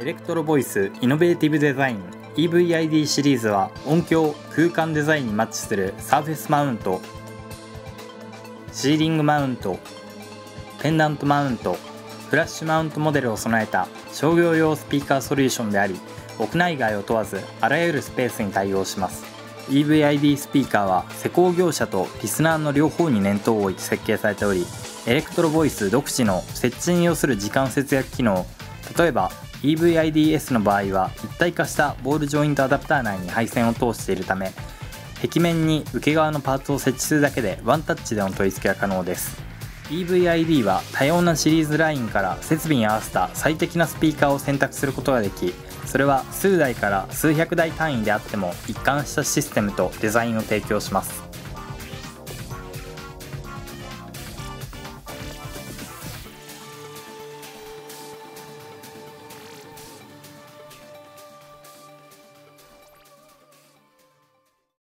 エレクトロボイスイノベーティブデザイン EVID シリーズは音響空間デザインにマッチするサーフェスマウントシーリングマウントペンダントマウントフラッシュマウントモデルを備えた商業用スピーカーソリューションであり屋内外を問わずあらゆるスペースに対応します。EVID スピーカーは施工業者とリスナーの両方に念頭を置いて設計されておりエレクトロボイス独自の設置に要する時間節約機能例えば EVIDS の場合は一体化したボールジョイントアダプター内に配線を通しているため壁面に受け側のパーツを設置するだけでワンタッチでの取り付けが可能です。EVID は多様なシリーズラインから設備に合わせた最適なスピーカーを選択することができそれは数台から数百台単位であっても一貫したシステムとデザインを提供します。